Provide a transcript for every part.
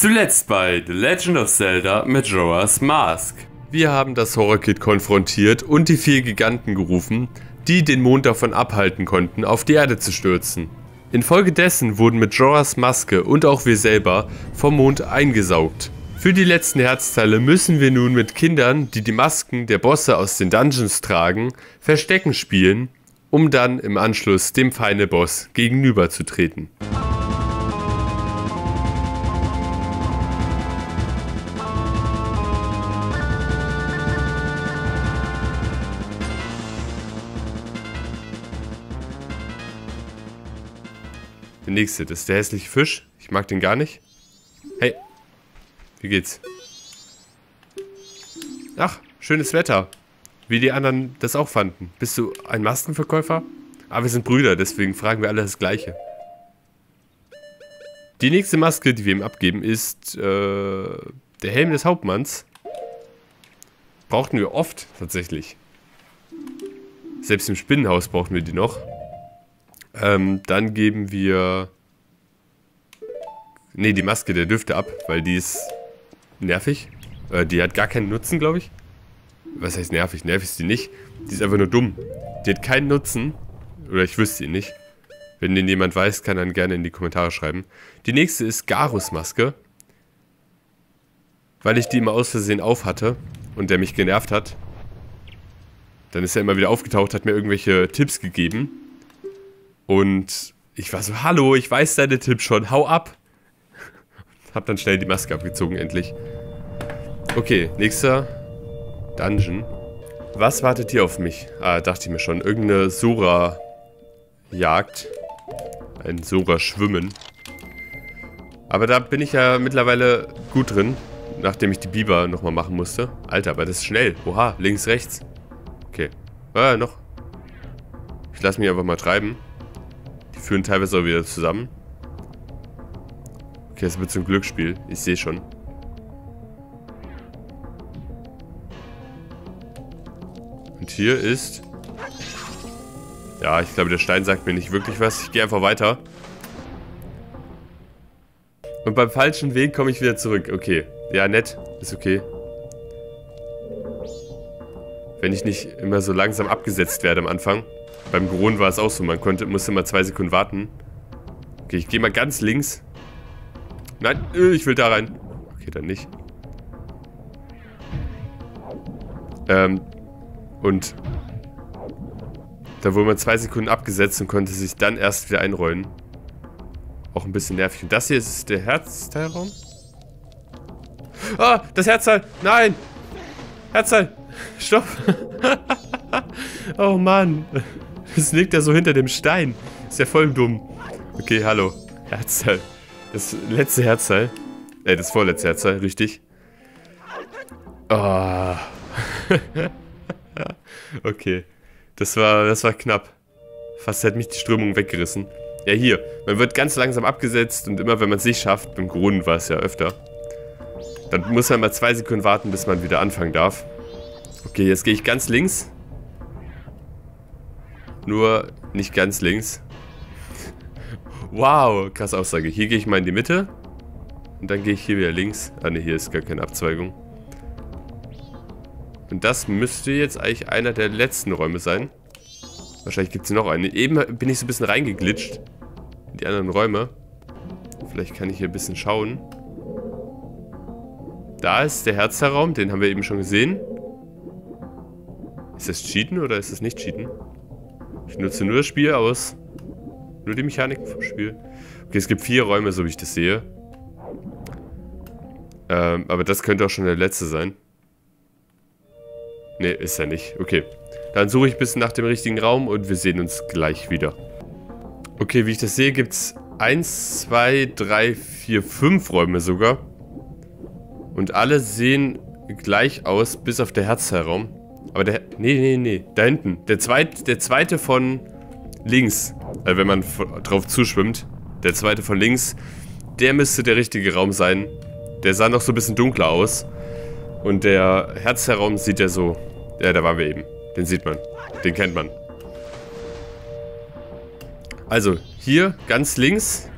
Zuletzt bei The Legend of Zelda Majora's Mask. Wir haben das Horror-Kit konfrontiert und die vier Giganten gerufen, die den Mond davon abhalten konnten, auf die Erde zu stürzen. Infolgedessen wurden Majoras Maske und auch wir selber vom Mond eingesaugt. Für die letzten Herzteile müssen wir nun mit Kindern, die die Masken der Bosse aus den Dungeons tragen, Verstecken spielen, um dann im Anschluss dem Feinde Boss gegenüberzutreten. Der nächste, das ist der hässliche Fisch. Ich mag den gar nicht. Hey, wie geht's? Ach, schönes Wetter. Wie die anderen das auch fanden. Bist du ein Maskenverkäufer? Aber wir sind Brüder, deswegen fragen wir alle das Gleiche. Die nächste Maske, die wir ihm abgeben, ist äh, der Helm des Hauptmanns. Brauchten wir oft, tatsächlich. Selbst im Spinnenhaus brauchten wir die noch. Ähm, dann geben wir... Ne, die Maske der dürfte ab, weil die ist nervig. Äh, die hat gar keinen Nutzen, glaube ich. Was heißt nervig? Nervig ist die nicht. Die ist einfach nur dumm. Die hat keinen Nutzen. Oder ich wüsste ihn nicht. Wenn den jemand weiß, kann dann gerne in die Kommentare schreiben. Die nächste ist Garus Maske. Weil ich die immer aus Versehen auf hatte und der mich genervt hat. Dann ist er immer wieder aufgetaucht, hat mir irgendwelche Tipps gegeben. Und ich war so, hallo, ich weiß deine Tipps schon, hau ab. Hab dann schnell die Maske abgezogen, endlich. Okay, nächster Dungeon. Was wartet hier auf mich? Ah, dachte ich mir schon. Irgendeine Sora-Jagd. Ein Sora-Schwimmen. Aber da bin ich ja mittlerweile gut drin. Nachdem ich die Biber nochmal machen musste. Alter, aber das ist schnell. Oha, links, rechts. Okay. Ah, noch. Ich lasse mich einfach mal treiben. Führen teilweise auch wieder zusammen. Okay, das wird zum Glücksspiel. Ich sehe schon. Und hier ist... Ja, ich glaube, der Stein sagt mir nicht wirklich was. Ich gehe einfach weiter. Und beim falschen Weg komme ich wieder zurück. Okay. Ja, nett. Ist okay. Wenn ich nicht immer so langsam abgesetzt werde am Anfang. Beim Gron war es auch so. Man konnte, musste immer zwei Sekunden warten. Okay, ich gehe mal ganz links. Nein, äh, ich will da rein. Okay, dann nicht. Ähm, und da wurde man zwei Sekunden abgesetzt und konnte sich dann erst wieder einrollen. Auch ein bisschen nervig. Und das hier ist der Herzteilraum? Ah, das Herzteil! Nein! Herzteil! Stopp! oh Mann! Das liegt ja so hinter dem Stein. Ist ja voll dumm. Okay, hallo. Herzteil. Das letzte Herzteil. Äh, das vorletzte Herzteil, richtig. Oh. okay. Das war, das war knapp. Fast hat mich die Strömung weggerissen. Ja, hier. Man wird ganz langsam abgesetzt und immer wenn man es nicht schafft, beim Grund war es ja öfter, dann muss man mal zwei Sekunden warten, bis man wieder anfangen darf. Okay, jetzt gehe ich ganz links. Nur nicht ganz links. Wow, krasse Aussage. Hier gehe ich mal in die Mitte. Und dann gehe ich hier wieder links. Ah ne, hier ist gar keine Abzweigung. Und das müsste jetzt eigentlich einer der letzten Räume sein. Wahrscheinlich gibt es noch einen. Eben bin ich so ein bisschen reingeglitscht. In die anderen Räume. Vielleicht kann ich hier ein bisschen schauen. Da ist der Herzerraum. Den haben wir eben schon gesehen. Ist das Cheaten oder ist das nicht Cheaten? Ich nutze nur das Spiel aus. Nur die Mechaniken vom Spiel. Okay, es gibt vier Räume, so wie ich das sehe. Ähm, aber das könnte auch schon der letzte sein. Ne, ist er nicht. Okay. Dann suche ich ein bisschen nach dem richtigen Raum und wir sehen uns gleich wieder. Okay, wie ich das sehe, gibt es 1, 2, 3, 4, 5 Räume sogar. Und alle sehen gleich aus, bis auf der Herzteilraum. Aber der... Nee, nee, nee. Da hinten. Der, zweit, der zweite von links, äh, wenn man drauf zuschwimmt, der zweite von links, der müsste der richtige Raum sein. Der sah noch so ein bisschen dunkler aus. Und der Herzraum sieht ja so... Ja, da waren wir eben. Den sieht man. Den kennt man. Also, hier ganz links.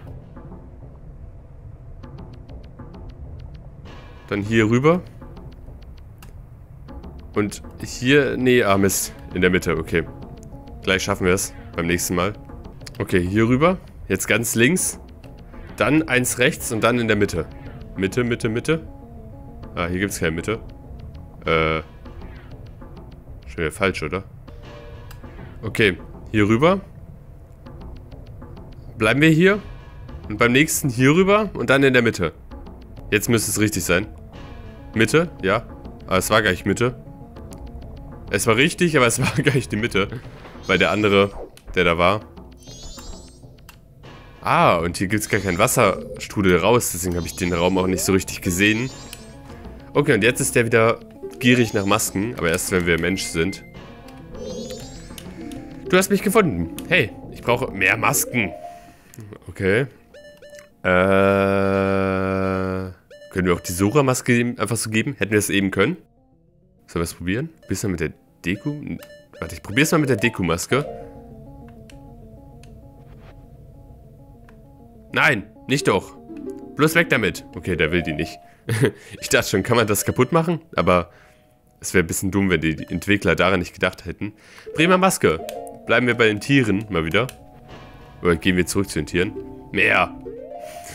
Dann hier rüber. Und hier... Nee, ah Mist. In der Mitte, okay. Gleich schaffen wir es. Beim nächsten Mal. Okay, hier rüber. Jetzt ganz links. Dann eins rechts und dann in der Mitte. Mitte, Mitte, Mitte. Ah, hier gibt es keine Mitte. Äh. Schon wieder falsch, oder? Okay, hier rüber. Bleiben wir hier. Und beim nächsten hier rüber und dann in der Mitte. Jetzt müsste es richtig sein. Mitte, ja. Aber es war gar nicht Mitte. Es war richtig, aber es war gar nicht die Mitte. Weil der andere, der da war. Ah, und hier gibt es gar keinen Wasserstrudel raus. Deswegen habe ich den Raum auch nicht so richtig gesehen. Okay, und jetzt ist der wieder gierig nach Masken. Aber erst, wenn wir Mensch sind. Du hast mich gefunden. Hey, ich brauche mehr Masken. Okay. Äh... Können wir auch die Sora-Maske einfach so geben? Hätten wir das eben können? Sollen wir es probieren? Bisschen mit der Deko? Warte, ich probiere es mal mit der Deko-Maske. Nein, nicht doch. Bloß weg damit. Okay, der will die nicht. ich dachte schon, kann man das kaputt machen? Aber es wäre ein bisschen dumm, wenn die Entwickler daran nicht gedacht hätten. Prima Maske. Bleiben wir bei den Tieren mal wieder. Oder gehen wir zurück zu den Tieren? Mehr.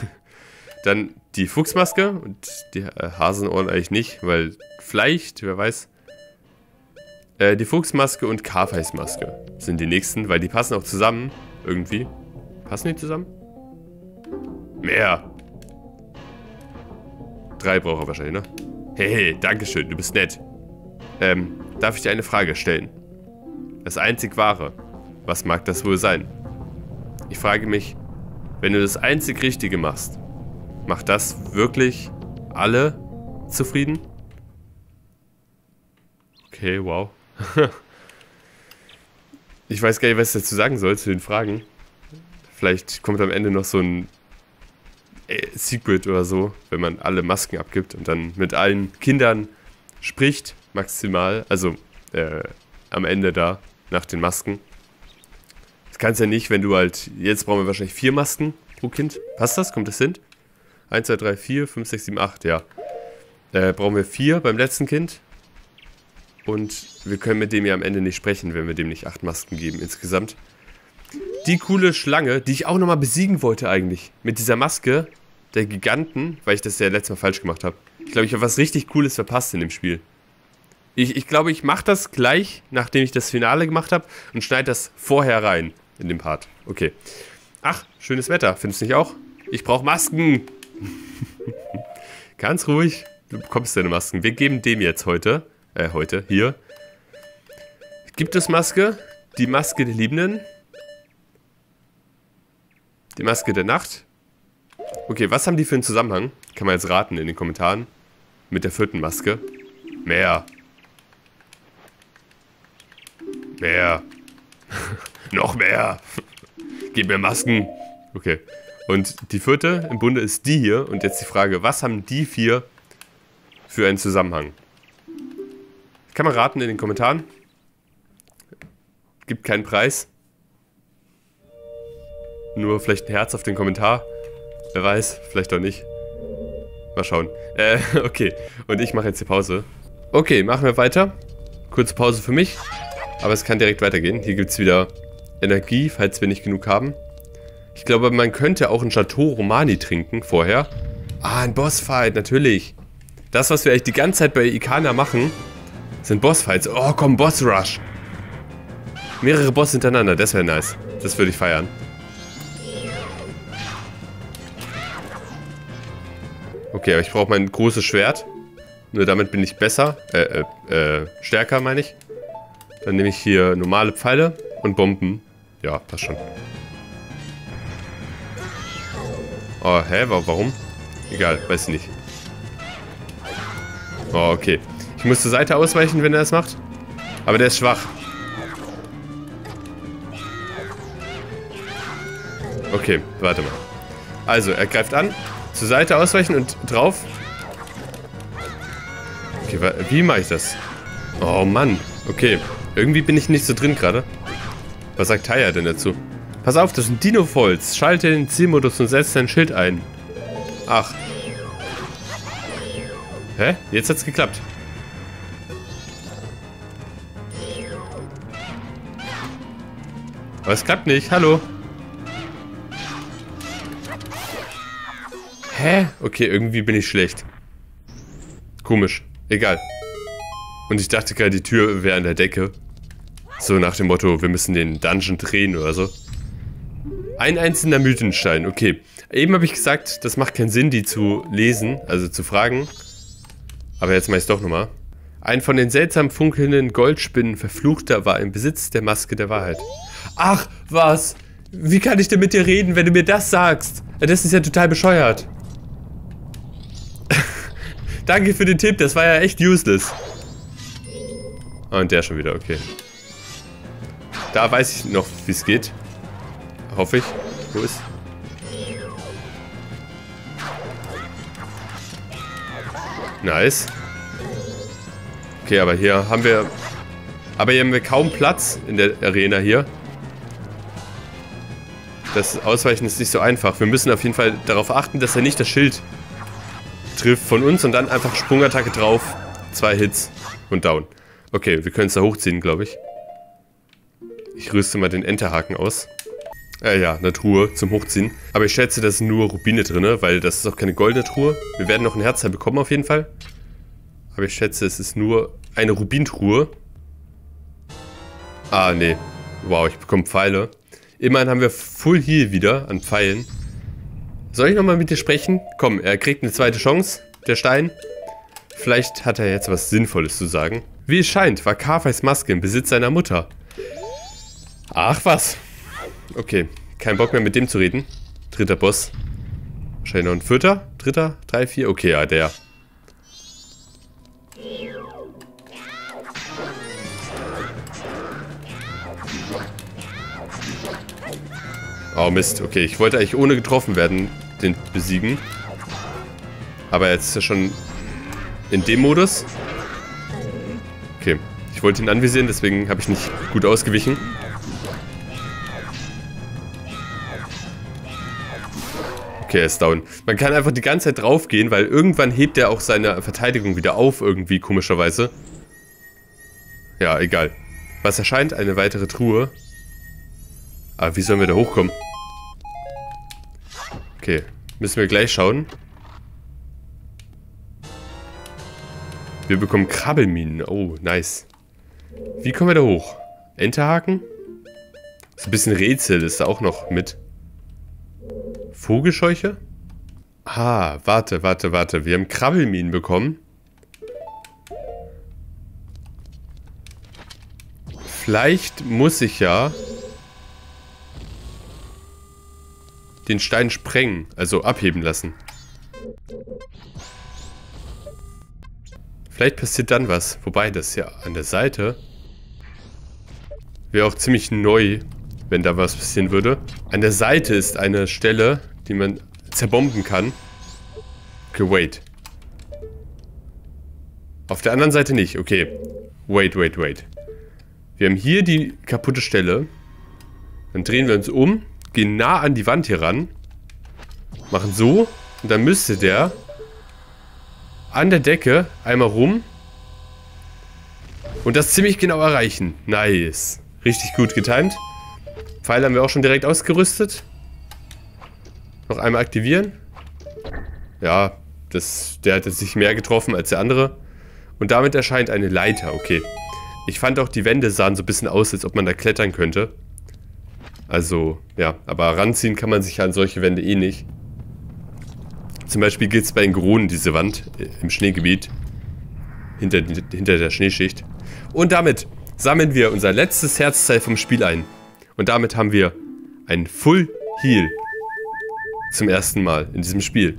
Dann die Fuchsmaske und die äh, Hasenohren eigentlich nicht, weil vielleicht, wer weiß. Äh, die Fuchsmaske und Carface-Maske sind die nächsten, weil die passen auch zusammen. Irgendwie. Passen die zusammen? Mehr. Drei braucht er wahrscheinlich, ne? Hey, hey, dankeschön, du bist nett. Ähm, darf ich dir eine Frage stellen? Das einzig wahre. Was mag das wohl sein? Ich frage mich, wenn du das einzig Richtige machst, macht das wirklich alle zufrieden? Okay, wow. ich weiß gar nicht, was ich dazu sagen soll, zu den Fragen. Vielleicht kommt am Ende noch so ein äh, Secret oder so, wenn man alle Masken abgibt und dann mit allen Kindern spricht, maximal. Also äh, am Ende da, nach den Masken. Das kannst ja nicht, wenn du halt. Jetzt brauchen wir wahrscheinlich vier Masken pro Kind. Passt das? Kommt das hin? 1, 2, 3, 4, 5, 6, 7, 8, ja. Äh, brauchen wir vier beim letzten Kind. Und wir können mit dem ja am Ende nicht sprechen, wenn wir dem nicht acht Masken geben insgesamt. Die coole Schlange, die ich auch nochmal besiegen wollte eigentlich. Mit dieser Maske der Giganten, weil ich das ja letztes Mal falsch gemacht habe. Ich glaube, ich habe was richtig Cooles verpasst in dem Spiel. Ich, ich glaube, ich mache das gleich, nachdem ich das Finale gemacht habe und schneide das vorher rein in dem Part. Okay. Ach, schönes Wetter. Findest du nicht auch? Ich brauche Masken. Ganz ruhig. Du bekommst deine Masken. Wir geben dem jetzt heute äh, heute, hier. Gibt es Maske? Die Maske der Liebenden? Die Maske der Nacht? Okay, was haben die für einen Zusammenhang? Kann man jetzt raten in den Kommentaren. Mit der vierten Maske. Mehr. Mehr. Noch mehr. Gib mir Masken. Okay. Und die vierte im Bunde ist die hier. Und jetzt die Frage, was haben die vier für einen Zusammenhang? Kann man raten in den Kommentaren. Gibt keinen Preis. Nur vielleicht ein Herz auf den Kommentar. Wer weiß, vielleicht auch nicht. Mal schauen. Äh, okay. Und ich mache jetzt die Pause. Okay, machen wir weiter. Kurze Pause für mich. Aber es kann direkt weitergehen. Hier gibt es wieder Energie, falls wir nicht genug haben. Ich glaube, man könnte auch ein Chateau Romani trinken vorher. Ah, ein Bossfight, natürlich. Das, was wir eigentlich die ganze Zeit bei Ikana machen, sind Bossfights. Oh, komm, Boss Rush. Mehrere Boss hintereinander, das wäre nice. Das würde ich feiern. Okay, aber ich brauche mein großes Schwert. Nur damit bin ich besser. Äh, äh, äh, stärker meine ich. Dann nehme ich hier normale Pfeile und Bomben. Ja, passt schon. Oh, hä? Warum? Egal, weiß ich nicht. Oh, okay. Ich muss zur Seite ausweichen, wenn er das macht. Aber der ist schwach. Okay, warte mal. Also, er greift an. Zur Seite ausweichen und drauf. Okay, wie mache ich das? Oh Mann. Okay. Irgendwie bin ich nicht so drin gerade. Was sagt Taya denn dazu? Pass auf, das sind Dino-Volts. Schalte den Zielmodus und setze dein Schild ein. Ach. Hä? Jetzt hat's geklappt. Aber es klappt nicht. Hallo. Hä? Okay, irgendwie bin ich schlecht. Komisch. Egal. Und ich dachte gerade, die Tür wäre an der Decke. So nach dem Motto, wir müssen den Dungeon drehen oder so. Ein einzelner Mythenstein, okay. Eben habe ich gesagt, das macht keinen Sinn, die zu lesen, also zu fragen. Aber jetzt mache ich es doch nochmal. Ein von den seltsam funkelnden Goldspinnen verfluchter war im Besitz der Maske der Wahrheit. Ach, was? Wie kann ich denn mit dir reden, wenn du mir das sagst? Das ist ja total bescheuert. Danke für den Tipp, das war ja echt useless. Und der schon wieder, okay. Da weiß ich noch, wie es geht. Hoffe ich. Wo ist... Nice. Okay, aber hier haben wir... Aber hier haben wir kaum Platz in der Arena hier. Das Ausweichen ist nicht so einfach. Wir müssen auf jeden Fall darauf achten, dass er nicht das Schild trifft von uns und dann einfach Sprungattacke drauf. Zwei Hits und down. Okay, wir können es da hochziehen, glaube ich. Ich rüste mal den Enterhaken aus. Äh, ja, eine Truhe zum Hochziehen. Aber ich schätze, da sind nur Rubine drin, weil das ist auch keine goldene Truhe. Wir werden noch ein Herzteil bekommen auf jeden Fall. Aber ich schätze, es ist nur eine Rubintruhe. Ah, nee. Wow, ich bekomme Pfeile. Immerhin haben wir Full Heal wieder an Pfeilen. Soll ich nochmal mit dir sprechen? Komm, er kriegt eine zweite Chance, der Stein. Vielleicht hat er jetzt was Sinnvolles zu sagen. Wie es scheint, war Carfays Maske im Besitz seiner Mutter. Ach was. Okay, kein Bock mehr mit dem zu reden. Dritter Boss. Wahrscheinlich noch ein vierter? Dritter? Drei, vier? Okay, ja, der. Oh Mist, okay. Ich wollte eigentlich ohne getroffen werden, den besiegen. Aber jetzt ist er schon in dem Modus. Okay. Ich wollte ihn anvisieren, deswegen habe ich nicht gut ausgewichen. Okay, er ist down. Man kann einfach die ganze Zeit draufgehen, weil irgendwann hebt er auch seine Verteidigung wieder auf, irgendwie komischerweise. Ja, egal. Was erscheint? Eine weitere Truhe. Aber wie sollen wir da hochkommen? Okay, müssen wir gleich schauen. Wir bekommen Krabbelminen. Oh, nice. Wie kommen wir da hoch? Enterhaken? So ein bisschen Rätsel ist da auch noch mit. Vogelscheuche? Ah, warte, warte, warte. Wir haben Krabbelminen bekommen. Vielleicht muss ich ja den Stein sprengen, also abheben lassen. Vielleicht passiert dann was. Wobei, das ja an der Seite wäre auch ziemlich neu, wenn da was passieren würde. An der Seite ist eine Stelle, die man zerbomben kann. Okay, wait. Auf der anderen Seite nicht. Okay. Wait, wait, wait. Wir haben hier die kaputte Stelle. Dann drehen wir uns um gehen nah an die Wand hier ran, machen so und dann müsste der an der Decke einmal rum und das ziemlich genau erreichen. Nice. Richtig gut getimt. Pfeil haben wir auch schon direkt ausgerüstet. Noch einmal aktivieren. Ja, das, der hat sich mehr getroffen als der andere. Und damit erscheint eine Leiter, okay. Ich fand auch, die Wände sahen so ein bisschen aus, als ob man da klettern könnte. Also, ja, aber ranziehen kann man sich an solche Wände eh nicht. Zum Beispiel geht es bei den Gronen diese Wand äh, im Schneegebiet. Hinter, hinter der Schneeschicht. Und damit sammeln wir unser letztes Herzteil vom Spiel ein. Und damit haben wir ein Full Heal. Zum ersten Mal in diesem Spiel.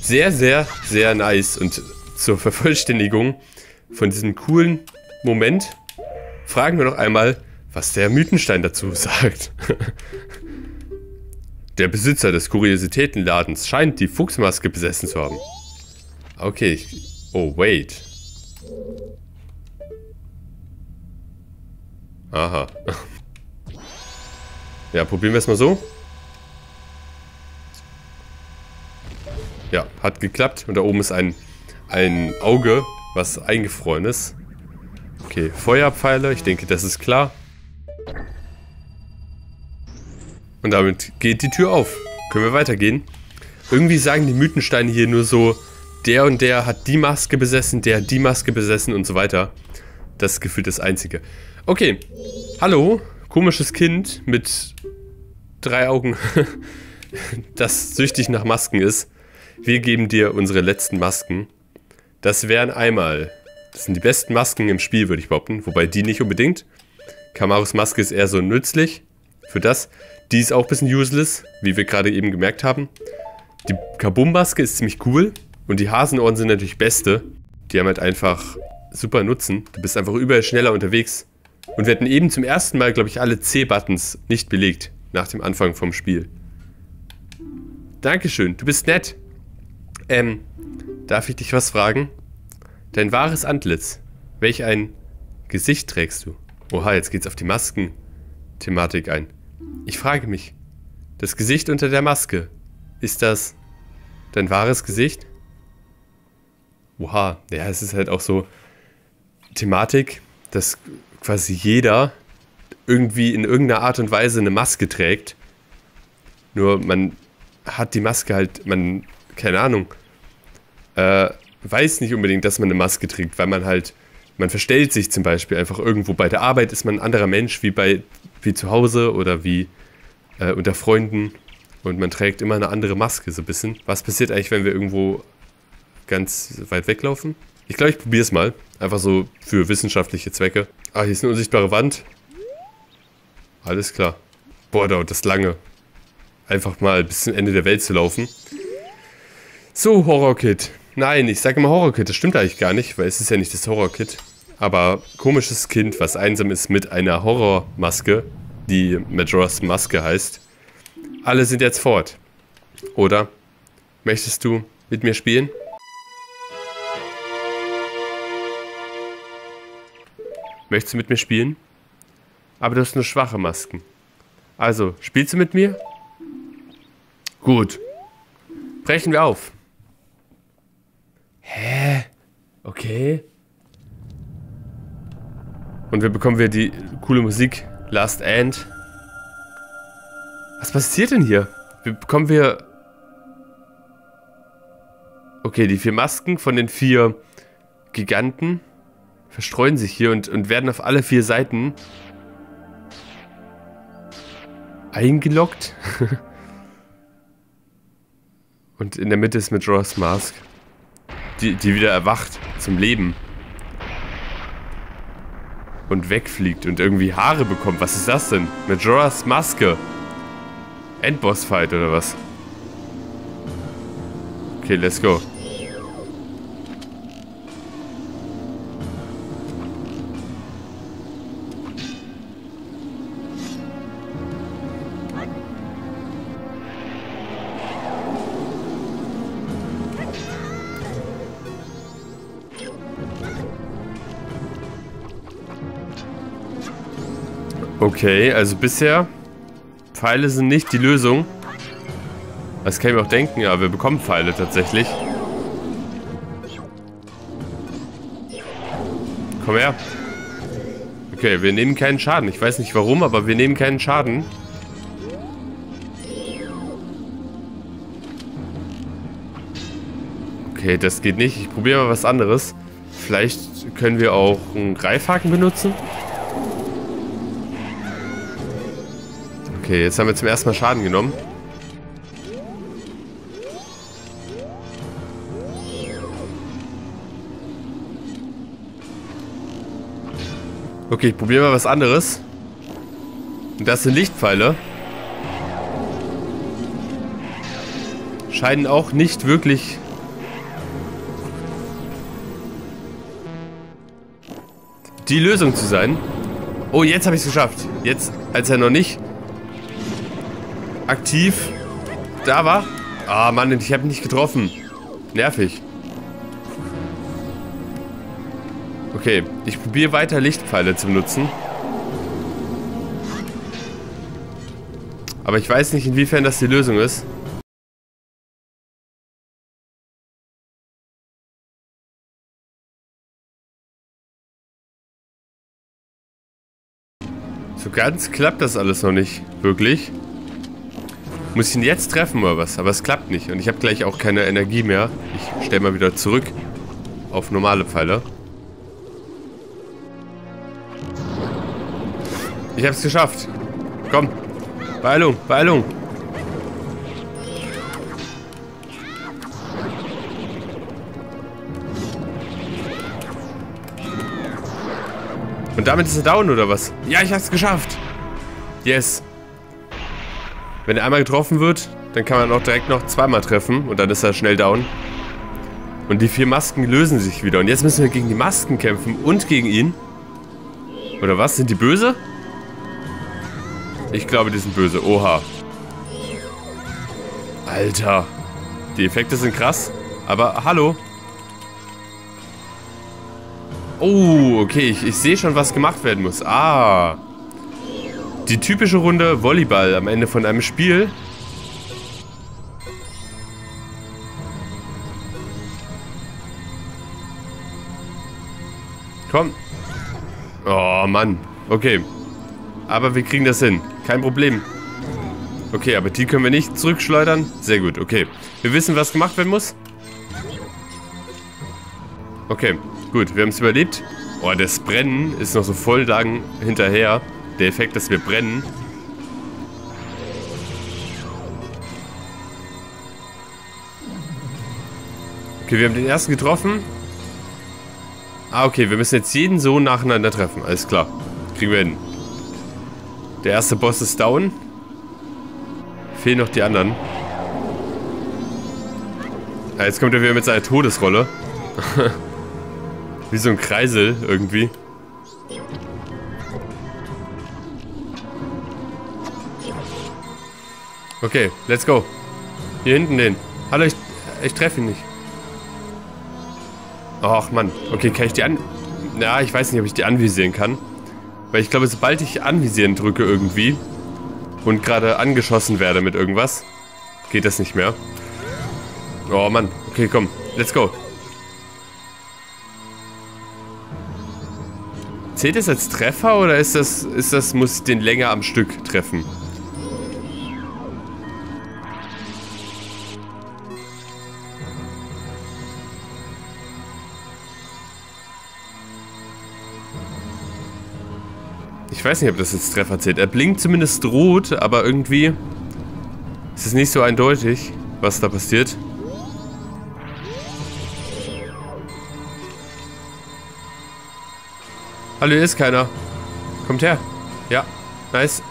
Sehr, sehr, sehr nice. Und zur Vervollständigung von diesem coolen Moment fragen wir noch einmal, was der Mythenstein dazu sagt. der Besitzer des Kuriositätenladens scheint die Fuchsmaske besessen zu haben. Okay. Oh, wait. Aha. Ja, probieren wir es mal so. Ja, hat geklappt. Und da oben ist ein ein Auge, was eingefroren ist. Okay, Feuerpfeile, ich denke, das ist klar. Und damit geht die Tür auf. Können wir weitergehen? Irgendwie sagen die Mythensteine hier nur so, der und der hat die Maske besessen, der hat die Maske besessen und so weiter. Das ist gefühlt das Einzige. Okay, hallo, komisches Kind mit drei Augen, das süchtig nach Masken ist. Wir geben dir unsere letzten Masken. Das wären einmal, das sind die besten Masken im Spiel, würde ich behaupten, wobei die nicht unbedingt. Kamaros Maske ist eher so nützlich für das. Die ist auch ein bisschen useless, wie wir gerade eben gemerkt haben. Die Kabum-Maske ist ziemlich cool und die Hasenohren sind natürlich beste. Die haben halt einfach super Nutzen. Du bist einfach überall schneller unterwegs. Und wir hatten eben zum ersten Mal, glaube ich, alle C-Buttons nicht belegt nach dem Anfang vom Spiel. Dankeschön, du bist nett. Ähm, darf ich dich was fragen? Dein wahres Antlitz. Welch ein Gesicht trägst du? Oha, jetzt geht's auf die Masken-Thematik ein. Ich frage mich, das Gesicht unter der Maske, ist das dein wahres Gesicht? Oha, ja, es ist halt auch so Thematik, dass quasi jeder irgendwie in irgendeiner Art und Weise eine Maske trägt. Nur man hat die Maske halt, man, keine Ahnung, äh, weiß nicht unbedingt, dass man eine Maske trägt, weil man halt, man verstellt sich zum Beispiel einfach irgendwo. Bei der Arbeit ist man ein anderer Mensch wie bei, wie zu Hause oder wie äh, unter Freunden. Und man trägt immer eine andere Maske, so ein bisschen. Was passiert eigentlich, wenn wir irgendwo ganz weit weglaufen? Ich glaube, ich probiere es mal. Einfach so für wissenschaftliche Zwecke. Ah, hier ist eine unsichtbare Wand. Alles klar. Boah, dauert das lange. Einfach mal bis zum Ende der Welt zu laufen. So, Horror-Kit. Nein, ich sage immer Horror-Kit. Das stimmt eigentlich gar nicht, weil es ist ja nicht das Horror-Kit. Aber komisches Kind, was einsam ist mit einer Horrormaske, die Majora's Maske heißt. Alle sind jetzt fort. Oder? Möchtest du mit mir spielen? Möchtest du mit mir spielen? Aber du hast nur schwache Masken. Also, spielst du mit mir? Gut. Brechen wir auf. Hä? Okay. Und wir bekommen wieder die coole Musik. Last End. Was passiert denn hier? Wir bekommen wir... Okay, die vier Masken von den vier Giganten verstreuen sich hier und, und werden auf alle vier Seiten eingeloggt. und in der Mitte ist Majora's Mask, die, die wieder erwacht zum Leben. Und wegfliegt und irgendwie Haare bekommt. Was ist das denn? Majora's Maske. Endboss-Fight oder was? Okay, let's go. Okay, also bisher Pfeile sind nicht die Lösung. Das kann ich mir auch denken, ja, wir bekommen Pfeile tatsächlich. Komm her. Okay, wir nehmen keinen Schaden. Ich weiß nicht warum, aber wir nehmen keinen Schaden. Okay, das geht nicht. Ich probiere mal was anderes. Vielleicht können wir auch einen Greifhaken benutzen. Okay, jetzt haben wir zum ersten Mal Schaden genommen. Okay, ich probiere mal was anderes. Und das sind Lichtpfeile. Scheinen auch nicht wirklich... die Lösung zu sein. Oh, jetzt habe ich es geschafft. Jetzt, als er noch nicht aktiv. Da war. Ah, oh Mann, ich habe nicht getroffen. Nervig. Okay, ich probiere weiter Lichtpfeile zu benutzen. Aber ich weiß nicht, inwiefern das die Lösung ist. So ganz klappt das alles noch nicht. Wirklich. Muss ich ihn jetzt treffen oder was? Aber es klappt nicht. Und ich habe gleich auch keine Energie mehr. Ich stelle mal wieder zurück auf normale Pfeile. Ich habe es geschafft. Komm. Beeilung, Beeilung. Und damit ist er down, oder was? Ja, ich hab's geschafft. Yes. Wenn er einmal getroffen wird, dann kann man auch direkt noch zweimal treffen und dann ist er schnell down. Und die vier Masken lösen sich wieder. Und jetzt müssen wir gegen die Masken kämpfen und gegen ihn. Oder was? Sind die böse? Ich glaube, die sind böse. Oha. Alter. Die Effekte sind krass. Aber hallo. Oh, okay. Ich, ich sehe schon, was gemacht werden muss. Ah. Die typische Runde Volleyball am Ende von einem Spiel. Komm. Oh, Mann. Okay. Aber wir kriegen das hin. Kein Problem. Okay, aber die können wir nicht zurückschleudern. Sehr gut, okay. Wir wissen, was gemacht werden muss. Okay. Gut, wir haben es überlebt. Oh, das Brennen ist noch so voll lang hinterher. Der Effekt, dass wir brennen. Okay, wir haben den ersten getroffen. Ah, okay, wir müssen jetzt jeden so nacheinander treffen. Alles klar. Kriegen wir hin. Der erste Boss ist down. Fehlen noch die anderen. Ja, jetzt kommt er wieder mit seiner Todesrolle. Wie so ein Kreisel irgendwie. Okay, let's go. Hier hinten den. Hallo, ich, ich treffe ihn nicht. Ach, Mann. Okay, kann ich die an... Ja, ich weiß nicht, ob ich die anvisieren kann. Weil ich glaube, sobald ich anvisieren drücke irgendwie und gerade angeschossen werde mit irgendwas, geht das nicht mehr. Oh, Mann. Okay, komm. Let's go. Zählt das als Treffer oder ist das, ist das, muss ich den länger am Stück treffen? Ich weiß nicht, ob das jetzt Treffer zählt. Er blinkt zumindest rot, aber irgendwie ist es nicht so eindeutig, was da passiert. Hallo, hier ist keiner. Kommt her. Ja, nice.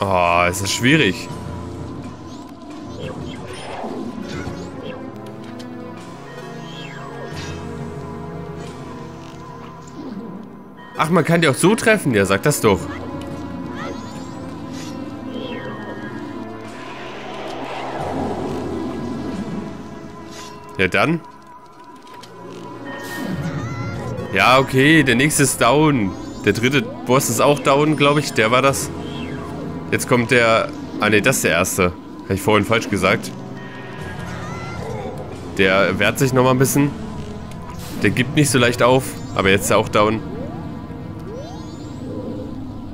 Oh, es ist schwierig. Ach, man kann die auch so treffen. Ja, sag das doch. Ja, dann. Ja, okay, der nächste ist down. Der dritte Boss ist auch down, glaube ich. Der war das. Jetzt kommt der... Ah, ne, das ist der erste. Habe ich vorhin falsch gesagt. Der wehrt sich nochmal ein bisschen. Der gibt nicht so leicht auf. Aber jetzt ist er auch down.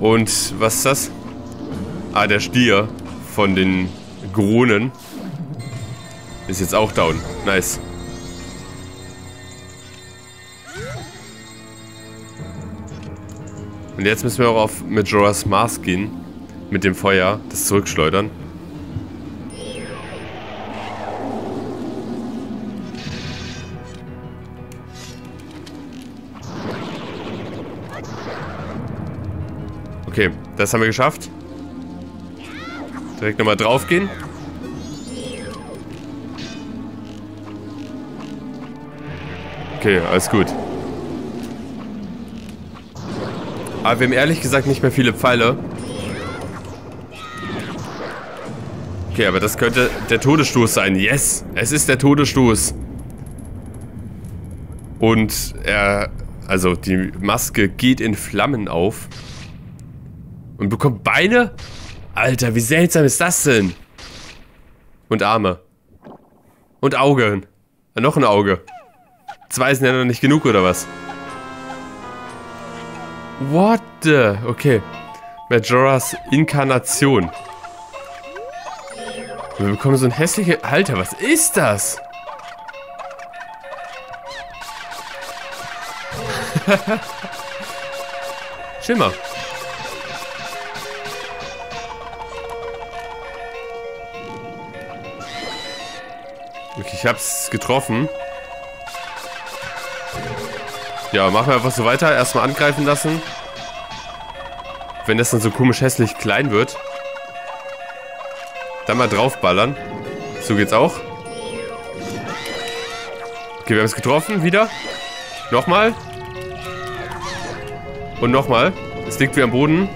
Und was ist das? Ah, der Stier von den Gronen. Ist jetzt auch down. Nice. Und jetzt müssen wir auch auf Majora's Mask gehen. Mit dem Feuer, das zurückschleudern. Okay, das haben wir geschafft. Direkt nochmal draufgehen. Okay, alles gut. Aber wir haben ehrlich gesagt nicht mehr viele Pfeile. Okay, aber das könnte der Todesstoß sein. Yes, es ist der Todesstoß. Und er, also die Maske geht in Flammen auf. Und bekommt Beine? Alter, wie seltsam ist das denn? Und Arme. Und Augen. Ja, noch ein Auge. Zwei sind ja noch nicht genug, oder was? What the? Okay. Majoras Inkarnation. Wir bekommen so ein hässliche... Alter, was ist das? Schimmer. Ich hab's getroffen. Ja, machen wir einfach so weiter. Erstmal angreifen lassen. Wenn das dann so komisch hässlich klein wird. Dann mal draufballern. So geht's auch. Okay, wir haben es getroffen. Wieder. Nochmal. Und nochmal. Es liegt wie am Boden.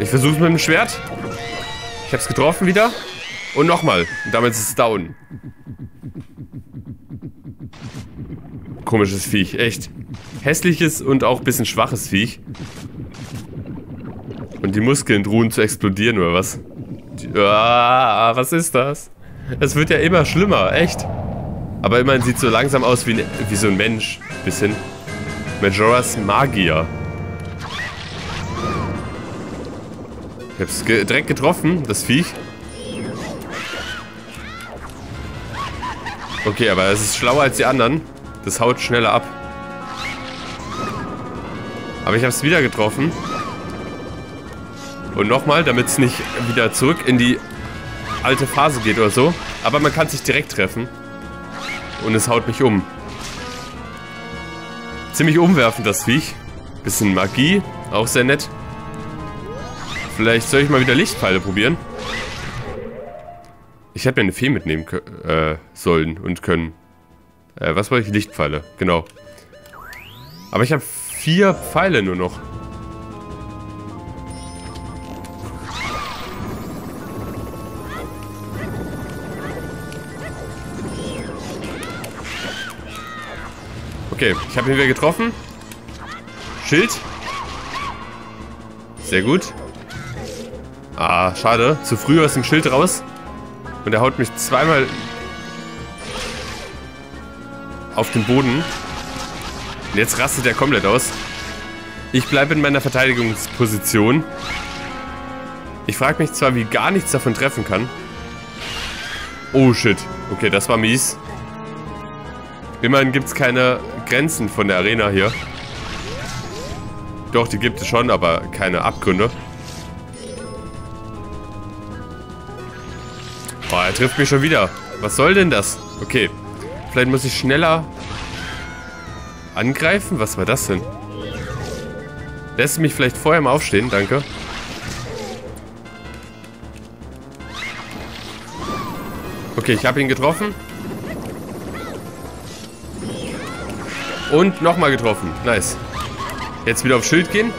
Ich versuche es mit dem Schwert. Ich habe es getroffen wieder. Und nochmal. Damit ist es down. Komisches Viech, echt. Hässliches und auch ein bisschen schwaches Viech. Und die Muskeln drohen zu explodieren, oder was? Ah, was ist das? Es wird ja immer schlimmer, echt. Aber immerhin sieht so langsam aus wie, wie so ein Mensch. Bisschen. Majora's Magier. Ich hab's ge direkt getroffen, das Viech. Okay, aber es ist schlauer als die anderen. Das haut schneller ab. Aber ich habe es wieder getroffen. Und nochmal, damit es nicht wieder zurück in die alte Phase geht oder so. Aber man kann sich direkt treffen. Und es haut mich um. Ziemlich umwerfend, das Viech. Bisschen Magie, auch sehr nett. Vielleicht soll ich mal wieder Lichtpfeile probieren. Ich hätte mir eine Fee mitnehmen äh, sollen und können. Äh, was wollte ich? Lichtpfeile, genau. Aber ich habe vier Pfeile nur noch. Okay, ich habe ihn wieder getroffen. Schild. Sehr gut. Ah, schade. Zu früh aus dem Schild raus. Und er haut mich zweimal auf den Boden. Und jetzt rastet er komplett aus. Ich bleibe in meiner Verteidigungsposition. Ich frage mich zwar, wie gar nichts davon treffen kann. Oh shit. Okay, das war mies. Immerhin gibt es keine Grenzen von der Arena hier. Doch, die gibt es schon, aber keine Abgründe. Er trifft mich schon wieder. Was soll denn das? Okay. Vielleicht muss ich schneller angreifen? Was war das denn? Lässt mich vielleicht vorher mal aufstehen? Danke. Okay, ich habe ihn getroffen. Und nochmal getroffen. Nice. Jetzt wieder auf Schild gehen.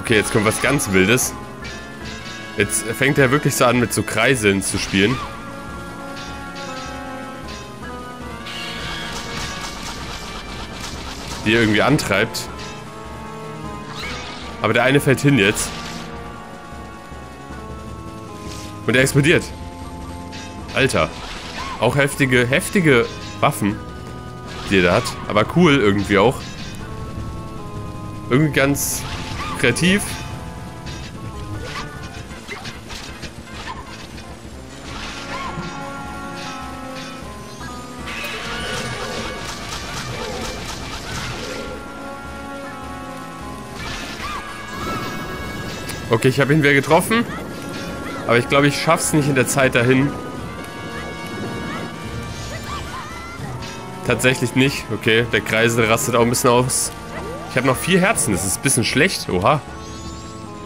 Okay, jetzt kommt was ganz Wildes. Jetzt fängt er wirklich so an, mit so Kreiseln zu spielen. Die er irgendwie antreibt. Aber der eine fällt hin jetzt. Und er explodiert. Alter. Auch heftige, heftige Waffen, die er da hat. Aber cool irgendwie auch. Irgendwie ganz kreativ. Okay, ich habe ihn wieder getroffen. Aber ich glaube, ich schaff's nicht in der Zeit dahin. Tatsächlich nicht. Okay, der Kreisel rastet auch ein bisschen aus. Ich habe noch vier Herzen. Das ist ein bisschen schlecht. Oha.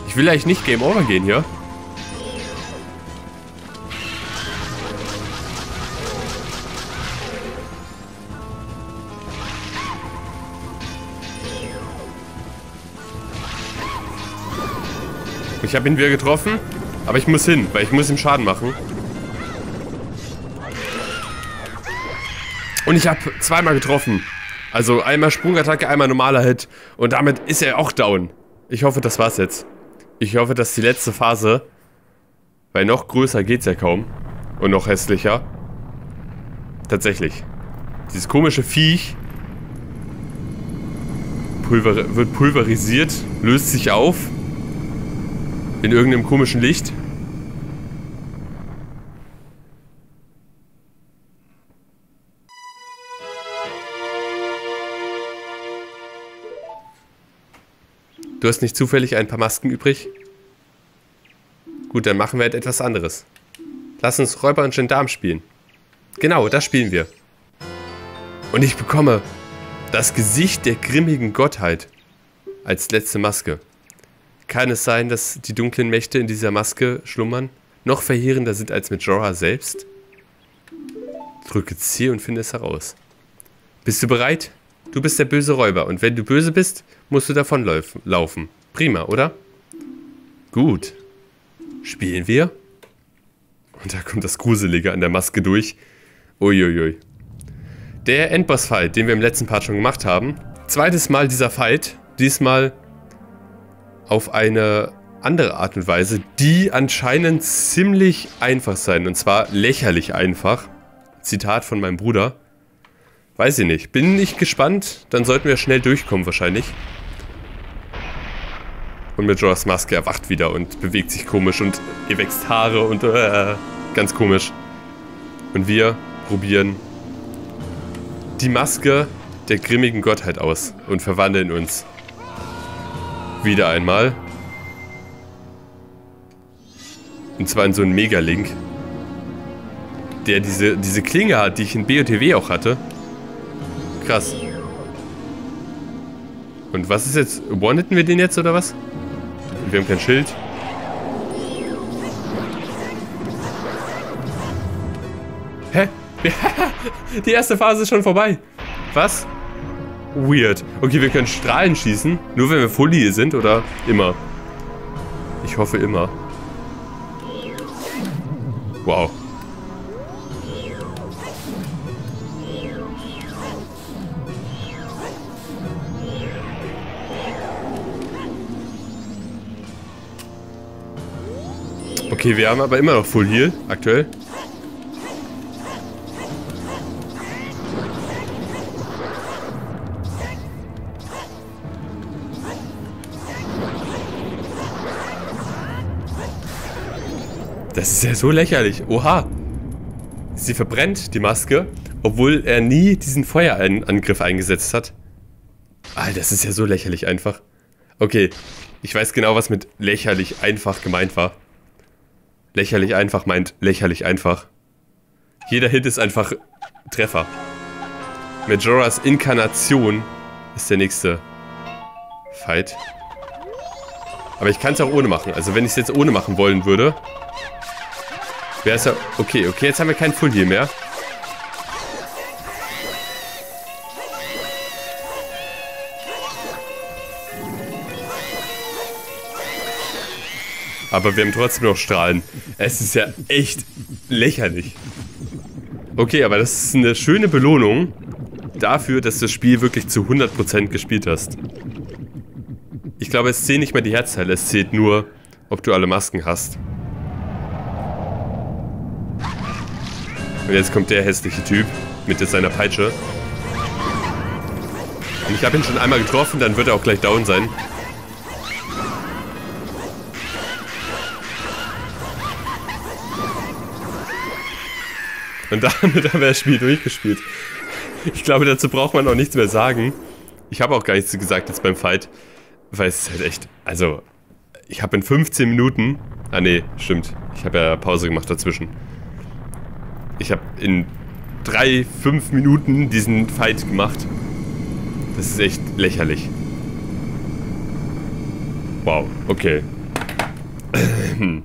Ich will eigentlich nicht Game Over gehen hier. Ich habe ihn wieder getroffen, aber ich muss hin, weil ich muss ihm Schaden machen. Und ich habe zweimal getroffen. Also einmal Sprungattacke, einmal normaler Hit. Und damit ist er auch down. Ich hoffe, das war's jetzt. Ich hoffe, das ist die letzte Phase. Weil noch größer geht's ja kaum. Und noch hässlicher. Tatsächlich. Dieses komische Viech pulver wird pulverisiert, löst sich auf. In irgendeinem komischen Licht. Du hast nicht zufällig ein paar Masken übrig? Gut, dann machen wir halt etwas anderes. Lass uns Räuber und Gendarm spielen. Genau, das spielen wir. Und ich bekomme das Gesicht der grimmigen Gottheit als letzte Maske. Kann es sein, dass die dunklen Mächte in dieser Maske schlummern? Noch verheerender sind als mit Jorah selbst? Drücke C und finde es heraus. Bist du bereit? Du bist der böse Räuber und wenn du böse bist, musst du davonlaufen. Prima, oder? Gut. Spielen wir? Und da kommt das Gruselige an der Maske durch. Uiuiui. Der Endboss-Fight, den wir im letzten Part schon gemacht haben. Zweites Mal dieser Fight. Diesmal auf eine andere Art und Weise, die anscheinend ziemlich einfach sein. Und zwar lächerlich einfach. Zitat von meinem Bruder. Weiß ich nicht. Bin nicht gespannt. Dann sollten wir schnell durchkommen wahrscheinlich. Und mit Joras Maske erwacht wieder und bewegt sich komisch und ihr wächst Haare und äh, ganz komisch. Und wir probieren die Maske der grimmigen Gottheit aus und verwandeln uns. Wieder einmal. Und zwar in so einen Megalink. Der diese, diese Klinge hat, die ich in BOTW auch hatte. Krass. Und was ist jetzt? One-hitten wir den jetzt oder was? Wir haben kein Schild. Hä? Die erste Phase ist schon vorbei. Was? Weird. Okay, wir können Strahlen schießen. Nur wenn wir Folie sind oder immer? Ich hoffe immer. Wow. Okay, wir haben aber immer noch Full Heal, aktuell. Das ist ja so lächerlich. Oha. Sie verbrennt, die Maske, obwohl er nie diesen Feuerangriff eingesetzt hat. Alter, das ist ja so lächerlich einfach. Okay, ich weiß genau, was mit lächerlich einfach gemeint war. Lächerlich einfach meint lächerlich einfach. Jeder Hit ist einfach Treffer. Majoras Inkarnation ist der nächste Fight. Aber ich kann es auch ohne machen. Also wenn ich es jetzt ohne machen wollen würde, wäre es ja... Okay, okay, jetzt haben wir kein Full Heal mehr. Aber wir haben trotzdem noch Strahlen. Es ist ja echt lächerlich. Okay, aber das ist eine schöne Belohnung dafür, dass du das Spiel wirklich zu 100% gespielt hast. Ich glaube, es zählt nicht mehr die Herzteile, es zählt nur, ob du alle Masken hast. Und jetzt kommt der hässliche Typ mit seiner Peitsche. Und ich habe ihn schon einmal getroffen, dann wird er auch gleich down sein. Und damit haben wir das Spiel durchgespielt. Ich glaube, dazu braucht man auch nichts mehr sagen. Ich habe auch gar nichts gesagt jetzt beim Fight. Weil es ist halt echt... Also, ich habe in 15 Minuten... Ah nee, stimmt. Ich habe ja Pause gemacht dazwischen. Ich habe in 3, 5 Minuten diesen Fight gemacht. Das ist echt lächerlich. Wow, okay.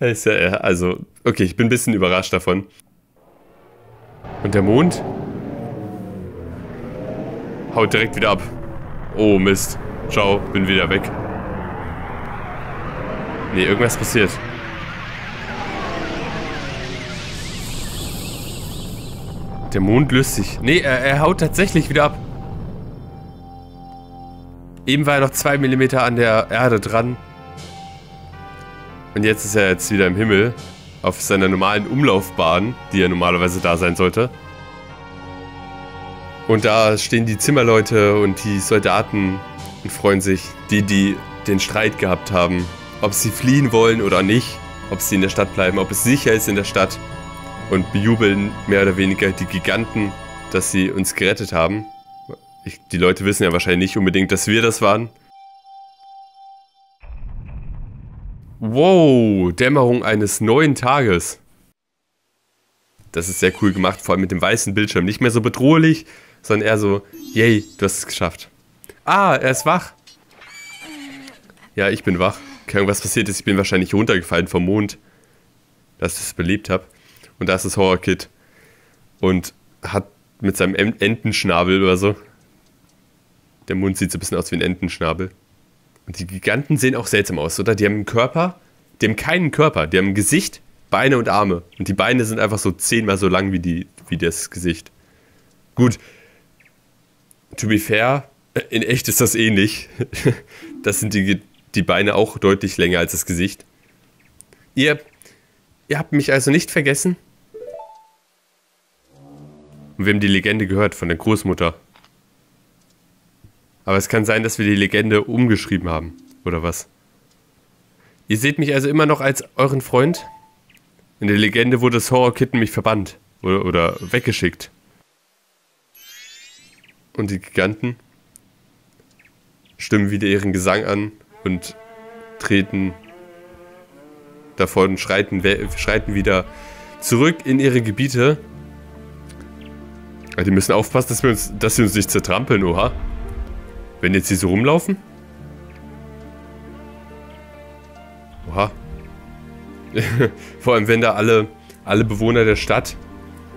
ist ja, also, okay, ich bin ein bisschen überrascht davon. Und der Mond? Haut direkt wieder ab. Oh, Mist. Ciao, bin wieder weg. Nee, irgendwas passiert. Der Mond löst sich. Nee, er, er haut tatsächlich wieder ab. Eben war er noch zwei Millimeter an der Erde dran. Und jetzt ist er jetzt wieder im Himmel. Auf seiner normalen Umlaufbahn, die ja normalerweise da sein sollte. Und da stehen die Zimmerleute und die Soldaten und freuen sich, die, die den Streit gehabt haben, ob sie fliehen wollen oder nicht, ob sie in der Stadt bleiben, ob es sicher ist in der Stadt und bejubeln mehr oder weniger die Giganten, dass sie uns gerettet haben. Ich, die Leute wissen ja wahrscheinlich nicht unbedingt, dass wir das waren. Wow, Dämmerung eines neuen Tages. Das ist sehr cool gemacht, vor allem mit dem weißen Bildschirm. Nicht mehr so bedrohlich, sondern eher so, yay, du hast es geschafft. Ah, er ist wach. Ja, ich bin wach. Keine Ahnung, was passiert ist. Ich bin wahrscheinlich runtergefallen vom Mond, dass ich es belebt habe. Und da ist das Horror-Kid. Und hat mit seinem Entenschnabel oder so. Der Mund sieht so ein bisschen aus wie ein Entenschnabel. Und die Giganten sehen auch seltsam aus, oder? Die haben einen Körper, die haben keinen Körper. Die haben ein Gesicht, Beine und Arme. Und die Beine sind einfach so zehnmal so lang wie, die, wie das Gesicht. Gut. To be fair, in echt ist das ähnlich. Das sind die, die Beine auch deutlich länger als das Gesicht. Ihr, ihr habt mich also nicht vergessen? Und wir haben die Legende gehört von der Großmutter. Aber es kann sein, dass wir die Legende umgeschrieben haben. Oder was? Ihr seht mich also immer noch als euren Freund? In der Legende wurde das Horror-Kitten mich verbannt. Oder, oder weggeschickt. Und die Giganten stimmen wieder ihren Gesang an und treten davon, schreiten, schreiten wieder zurück in ihre Gebiete. Die müssen aufpassen, dass wir uns, dass sie uns nicht zertrampeln, oha. Wenn jetzt hier so rumlaufen? Oha. Vor allem, wenn da alle, alle Bewohner der Stadt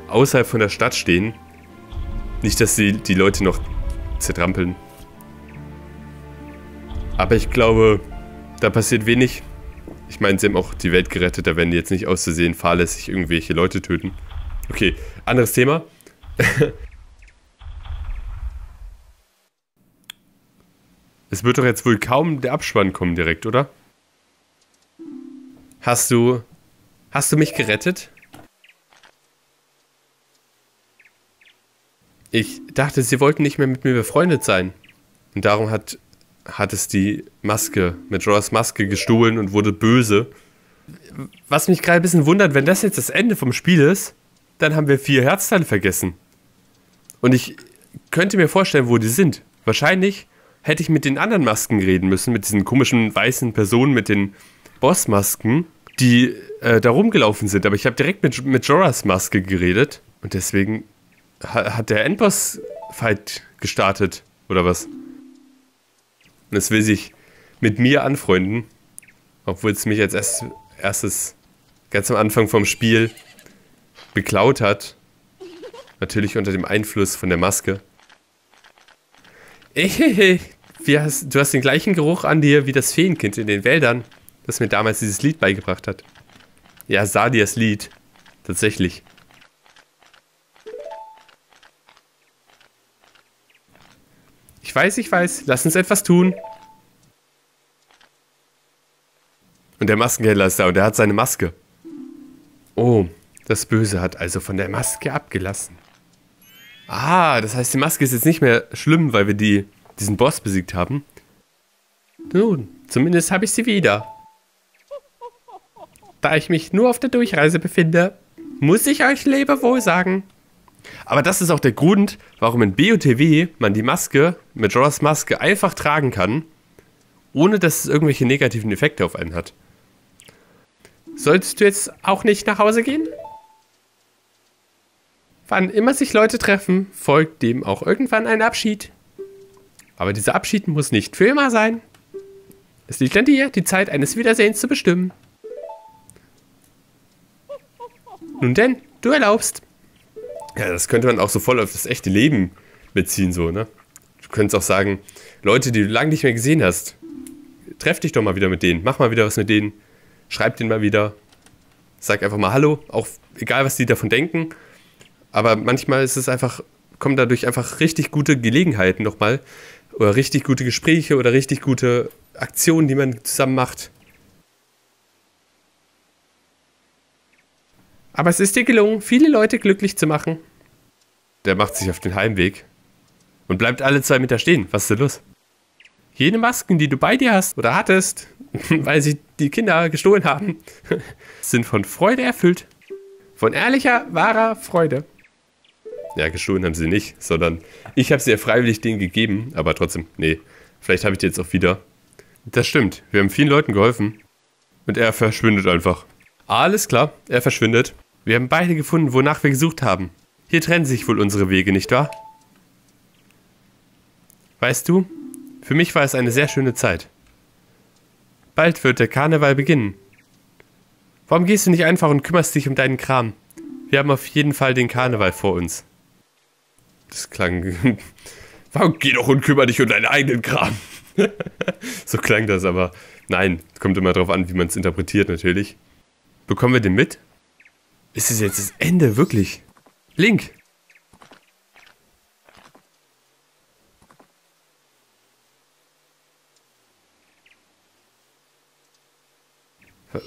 außerhalb von der Stadt stehen. Nicht, dass sie die Leute noch zertrampeln. Aber ich glaube, da passiert wenig. Ich meine, sie haben auch die Welt gerettet, da werden die jetzt nicht auszusehen fahrlässig irgendwelche Leute töten. Okay, anderes Thema. es wird doch jetzt wohl kaum der Abspann kommen direkt, oder? Hast du... Hast du mich gerettet? Ich dachte, sie wollten nicht mehr mit mir befreundet sein. Und darum hat hat es die Maske, Majora's Maske gestohlen und wurde böse. Was mich gerade ein bisschen wundert, wenn das jetzt das Ende vom Spiel ist, dann haben wir vier Herzteile vergessen. Und ich könnte mir vorstellen, wo die sind. Wahrscheinlich hätte ich mit den anderen Masken reden müssen, mit diesen komischen weißen Personen mit den Bossmasken, die äh, da rumgelaufen sind. Aber ich habe direkt mit Majora's Maske geredet und deswegen hat der Endboss-Fight gestartet, oder was? Und es will sich mit mir anfreunden, obwohl es mich als erstes ganz am Anfang vom Spiel beklaut hat. Natürlich unter dem Einfluss von der Maske. Ey, hast, du hast den gleichen Geruch an dir wie das Feenkind in den Wäldern, das mir damals dieses Lied beigebracht hat. Ja, Sadias Lied. Tatsächlich. Ich weiß, ich weiß. Lass uns etwas tun. Und der Maskenhändler ist da und er hat seine Maske. Oh, das Böse hat also von der Maske abgelassen. Ah, das heißt, die Maske ist jetzt nicht mehr schlimm, weil wir die, diesen Boss besiegt haben. Nun, zumindest habe ich sie wieder. Da ich mich nur auf der Durchreise befinde, muss ich euch Lebewohl sagen. Aber das ist auch der Grund, warum in BOTW man die Maske, Majora's Maske, einfach tragen kann, ohne dass es irgendwelche negativen Effekte auf einen hat. Solltest du jetzt auch nicht nach Hause gehen? Wann immer sich Leute treffen, folgt dem auch irgendwann ein Abschied. Aber dieser Abschied muss nicht für immer sein. Es liegt an dir, die Zeit eines Wiedersehens zu bestimmen. Nun denn, du erlaubst. Ja, das könnte man auch so voll auf das echte Leben beziehen, so, ne? Du könntest auch sagen, Leute, die du lange nicht mehr gesehen hast, treff dich doch mal wieder mit denen, mach mal wieder was mit denen, schreib denen mal wieder, sag einfach mal Hallo, auch egal, was die davon denken. Aber manchmal ist es einfach, kommen dadurch einfach richtig gute Gelegenheiten nochmal. Oder richtig gute Gespräche oder richtig gute Aktionen, die man zusammen macht. Aber es ist dir gelungen, viele Leute glücklich zu machen der macht sich auf den Heimweg. Und bleibt alle zwei Meter stehen. Was ist denn los? Jene Masken, die du bei dir hast oder hattest, weil sie die Kinder gestohlen haben, sind von Freude erfüllt. Von ehrlicher, wahrer Freude. Ja, gestohlen haben sie nicht, sondern ich habe sie ja freiwillig denen gegeben, aber trotzdem, nee, vielleicht habe ich die jetzt auch wieder. Das stimmt, wir haben vielen Leuten geholfen. Und er verschwindet einfach. Alles klar, er verschwindet. Wir haben beide gefunden, wonach wir gesucht haben. Hier trennen sich wohl unsere Wege, nicht wahr? Weißt du, für mich war es eine sehr schöne Zeit. Bald wird der Karneval beginnen. Warum gehst du nicht einfach und kümmerst dich um deinen Kram? Wir haben auf jeden Fall den Karneval vor uns. Das klang. Warum geh doch und kümmere dich um deinen eigenen Kram? so klang das, aber nein, kommt immer darauf an, wie man es interpretiert, natürlich. Bekommen wir den mit? Ist es jetzt das Ende, wirklich? Link!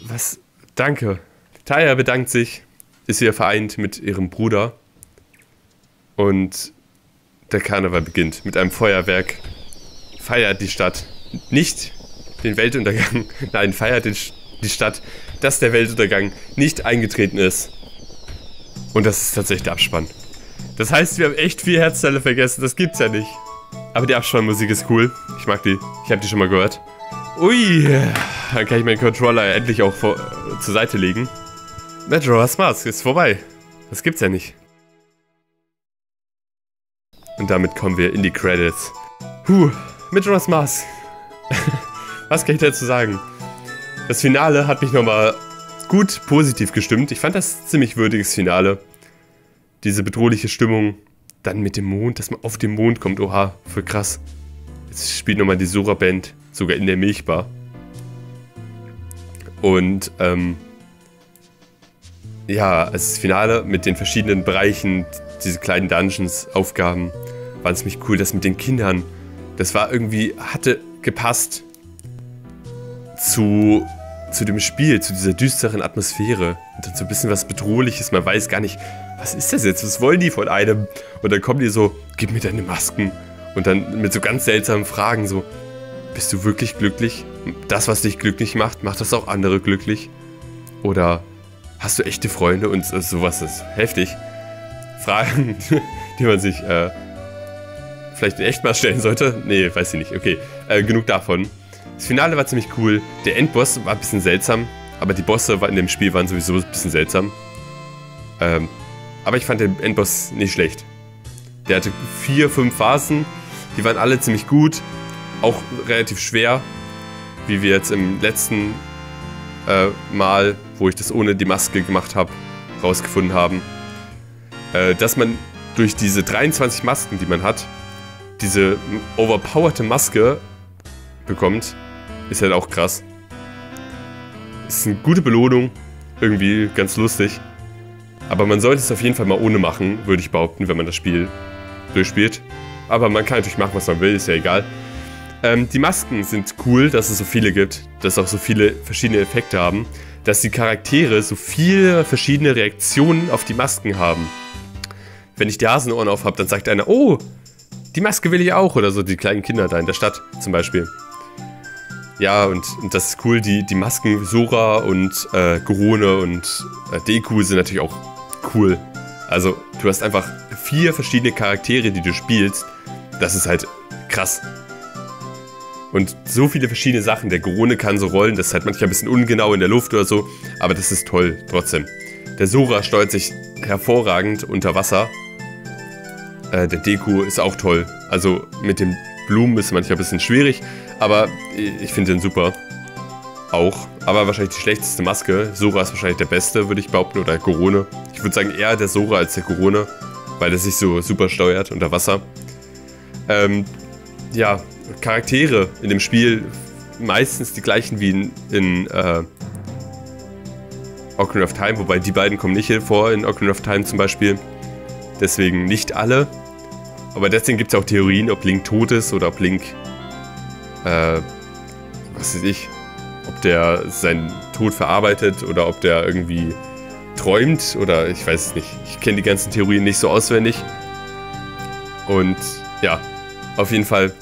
Was? Danke. Taya bedankt sich, ist wieder vereint mit ihrem Bruder. Und der Karneval beginnt mit einem Feuerwerk. Feiert die Stadt. Nicht den Weltuntergang, nein, feiert die Stadt, dass der Weltuntergang nicht eingetreten ist. Und das ist tatsächlich der Abspann. Das heißt, wir haben echt vier Herzteile vergessen. Das gibt's ja nicht. Aber die Abspannmusik ist cool. Ich mag die. Ich habe die schon mal gehört. Ui, dann kann ich meinen Controller endlich auch vor, äh, zur Seite legen. Majora's Mask ist vorbei. Das gibt's ja nicht. Und damit kommen wir in die Credits. Puh, Majora's Mask. Was kann ich dazu sagen? Das Finale hat mich nochmal gut positiv gestimmt. Ich fand das ziemlich würdiges Finale. Diese bedrohliche Stimmung. Dann mit dem Mond, dass man auf den Mond kommt. Oha, voll krass. Jetzt spielt nochmal die Sora-Band sogar in der Milchbar. Und ähm, ja, das Finale mit den verschiedenen Bereichen, diese kleinen Dungeons, Aufgaben, war ziemlich cool. Das mit den Kindern, das war irgendwie, hatte gepasst zu, zu dem Spiel, zu dieser düsteren Atmosphäre. Und dann so ein bisschen was Bedrohliches, man weiß gar nicht, was ist das jetzt, was wollen die von einem? Und dann kommen die so, gib mir deine Masken. Und dann mit so ganz seltsamen Fragen so, bist du wirklich glücklich? Das, was dich glücklich macht, macht das auch andere glücklich? Oder hast du echte Freunde und sowas ist heftig? Fragen, die man sich äh, vielleicht echt mal stellen sollte. Nee, weiß ich nicht. Okay, äh, genug davon. Das Finale war ziemlich cool. Der Endboss war ein bisschen seltsam, aber die Bosse in dem Spiel waren sowieso ein bisschen seltsam. Ähm, aber ich fand den Endboss nicht schlecht. Der hatte vier, fünf Phasen. Die waren alle ziemlich gut auch relativ schwer, wie wir jetzt im letzten äh, Mal, wo ich das ohne die Maske gemacht habe, rausgefunden haben. Äh, dass man durch diese 23 Masken, die man hat, diese overpowerte Maske bekommt, ist halt auch krass. Ist eine gute Belohnung, irgendwie ganz lustig. Aber man sollte es auf jeden Fall mal ohne machen, würde ich behaupten, wenn man das Spiel durchspielt. Aber man kann natürlich machen, was man will, ist ja egal. Ähm, die Masken sind cool, dass es so viele gibt, dass auch so viele verschiedene Effekte haben, dass die Charaktere so viele verschiedene Reaktionen auf die Masken haben. Wenn ich die Hasenohren auf habe, dann sagt einer, oh, die Maske will ich auch, oder so die kleinen Kinder da in der Stadt zum Beispiel. Ja, und, und das ist cool, die, die Masken Sora und äh, Gorone und äh, Deku sind natürlich auch cool. Also, du hast einfach vier verschiedene Charaktere, die du spielst. Das ist halt krass. Und so viele verschiedene Sachen. Der Gorone kann so rollen, das ist halt manchmal ein bisschen ungenau in der Luft oder so, aber das ist toll, trotzdem. Der Sora steuert sich hervorragend unter Wasser. Äh, der Deku ist auch toll. Also mit den Blumen ist manchmal ein bisschen schwierig, aber ich finde den super. Auch. Aber wahrscheinlich die schlechteste Maske. Sora ist wahrscheinlich der beste, würde ich behaupten, oder Gorone. Ich würde sagen eher der Sora als der Gorone, weil der sich so super steuert unter Wasser. Ähm, ja, Charaktere in dem Spiel meistens die gleichen wie in, in äh, Ocarina of Time, wobei die beiden kommen nicht hier vor in Ocarina of Time zum Beispiel. Deswegen nicht alle. Aber deswegen gibt es auch Theorien, ob Link tot ist oder ob Link, äh, was weiß ich, ob der seinen Tod verarbeitet oder ob der irgendwie träumt oder ich weiß es nicht. Ich kenne die ganzen Theorien nicht so auswendig. Und ja, auf jeden Fall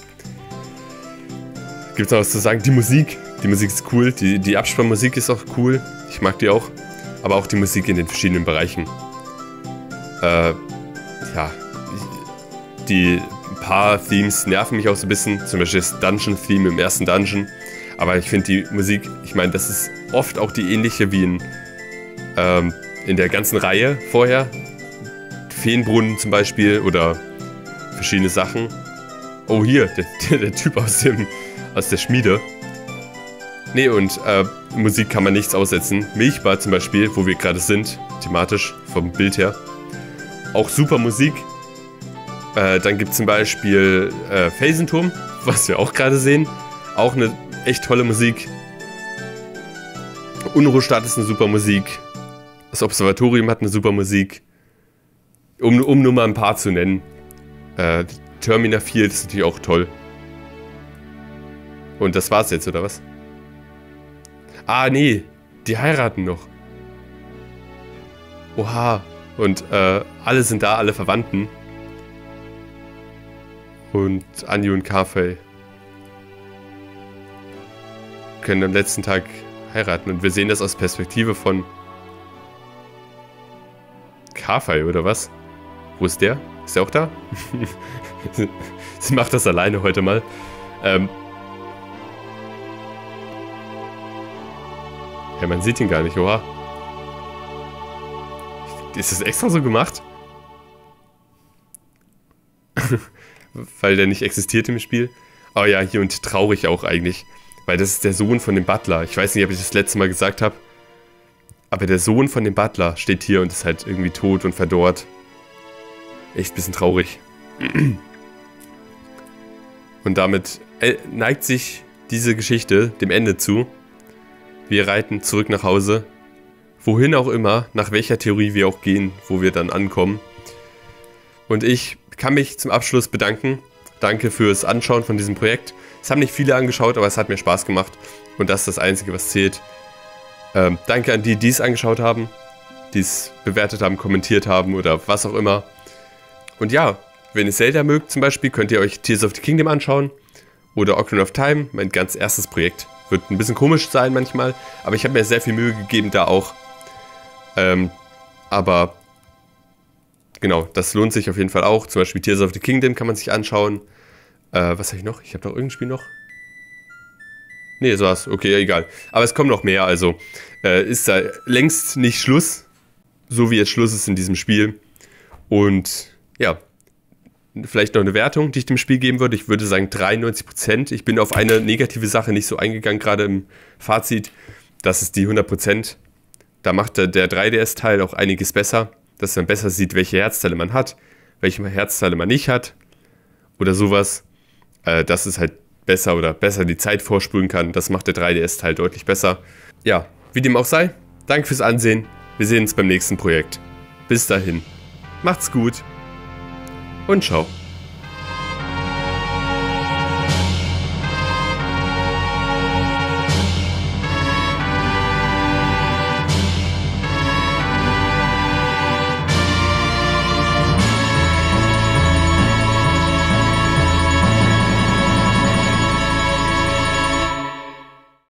gibt es noch was zu sagen. Die Musik, die Musik ist cool, die, die Abspannmusik ist auch cool. Ich mag die auch. Aber auch die Musik in den verschiedenen Bereichen. Äh, ja, die paar Themes nerven mich auch so ein bisschen. Zum Beispiel das Dungeon-Theme im ersten Dungeon. Aber ich finde die Musik, ich meine, das ist oft auch die ähnliche wie in, ähm, in der ganzen Reihe vorher. Feenbrunnen zum Beispiel oder verschiedene Sachen. Oh, hier, der, der, der Typ aus, dem, aus der Schmiede. Nee, und äh, Musik kann man nichts aussetzen. Milchbar zum Beispiel, wo wir gerade sind, thematisch, vom Bild her. Auch super Musik. Äh, dann gibt es zum Beispiel äh, Felsenturm, was wir auch gerade sehen. Auch eine echt tolle Musik. Unruhestadt ist eine super Musik. Das Observatorium hat eine super Musik. Um, um nur mal ein paar zu nennen. Äh, Termina 4 ist natürlich auch toll. Und das war's jetzt, oder was? Ah, nee. Die heiraten noch. Oha. Und äh, alle sind da, alle Verwandten. Und Anju und Carfey können am letzten Tag heiraten. Und wir sehen das aus Perspektive von Carfey, oder was? Wo ist der? Ist der auch da? Sie macht das alleine heute mal. Ähm ja, man sieht ihn gar nicht, oha. Ist das extra so gemacht? Weil der nicht existiert im Spiel. Oh ja, hier und traurig auch eigentlich. Weil das ist der Sohn von dem Butler. Ich weiß nicht, ob ich das letzte Mal gesagt habe. Aber der Sohn von dem Butler steht hier und ist halt irgendwie tot und verdorrt. Echt ein bisschen traurig. Und damit äh, neigt sich diese Geschichte dem Ende zu. Wir reiten zurück nach Hause. Wohin auch immer, nach welcher Theorie wir auch gehen, wo wir dann ankommen. Und ich kann mich zum Abschluss bedanken. Danke fürs Anschauen von diesem Projekt. Es haben nicht viele angeschaut, aber es hat mir Spaß gemacht. Und das ist das Einzige, was zählt. Ähm, danke an die, die es angeschaut haben, die es bewertet haben, kommentiert haben oder was auch immer. Und ja, wenn ihr Zelda mögt zum Beispiel, könnt ihr euch Tears of the Kingdom anschauen. Oder Ocarina of Time, mein ganz erstes Projekt. Wird ein bisschen komisch sein manchmal, aber ich habe mir sehr viel Mühe gegeben da auch. Ähm, aber genau, das lohnt sich auf jeden Fall auch. Zum Beispiel Tears of the Kingdom kann man sich anschauen. Äh, was habe ich noch? Ich habe noch irgendein Spiel noch. Nee, so war's. Okay, egal. Aber es kommen noch mehr, also äh, ist da längst nicht Schluss. So wie jetzt Schluss ist in diesem Spiel. Und ja, vielleicht noch eine Wertung, die ich dem Spiel geben würde. Ich würde sagen 93%. Ich bin auf eine negative Sache nicht so eingegangen, gerade im Fazit. Das ist die 100%. Da macht der 3DS-Teil auch einiges besser, dass man besser sieht, welche Herzteile man hat, welche Herzteile man nicht hat oder sowas äh, dass es halt besser oder besser die Zeit vorspulen kann. Das macht der 3DS-Teil deutlich besser. Ja, wie dem auch sei, danke fürs Ansehen. Wir sehen uns beim nächsten Projekt. Bis dahin, macht's gut und ciao.